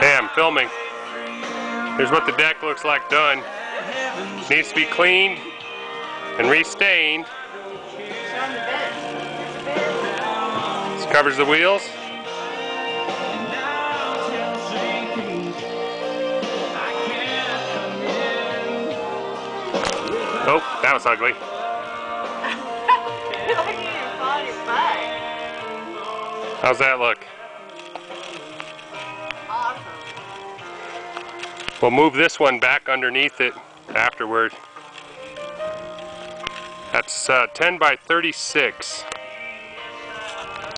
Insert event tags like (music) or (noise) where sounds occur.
Hey, I'm filming. Here's what the deck looks like done. Needs to be cleaned and restained. This covers the wheels. Oh, that was ugly. (laughs) How's that look? We'll move this one back underneath it afterward. That's uh, 10 by 36.